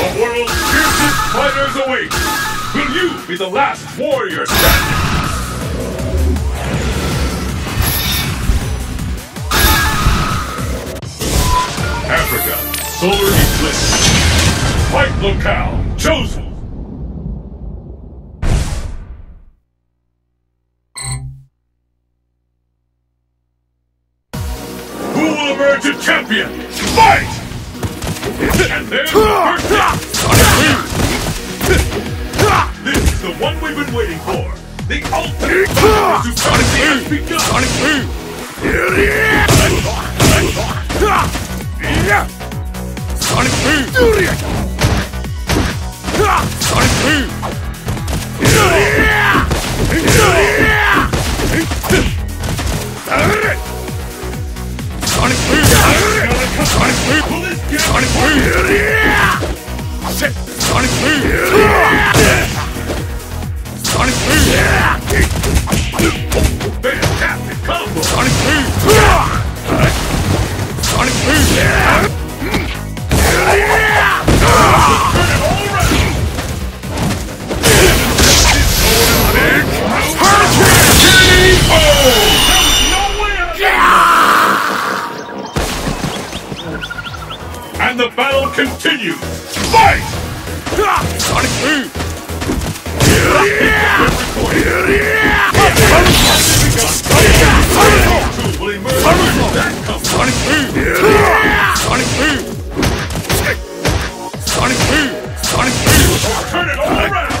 The world's fiercest fighters await! Will you be the last warrior standing? Africa, Solar Eclipse. Fight locale, chosen! Who will emerge a champion? Fight! And first This is the one we've been waiting for. The ultimate battle to Supremacy has begun. Sonic! Sonic! Sonic Boom! Battle continues. Fight! Sonic Boom! Two will emerge from that combo. Sonic Boom! Sonic Boom! Sonic Boom! Turn it all around.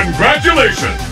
Congratulations!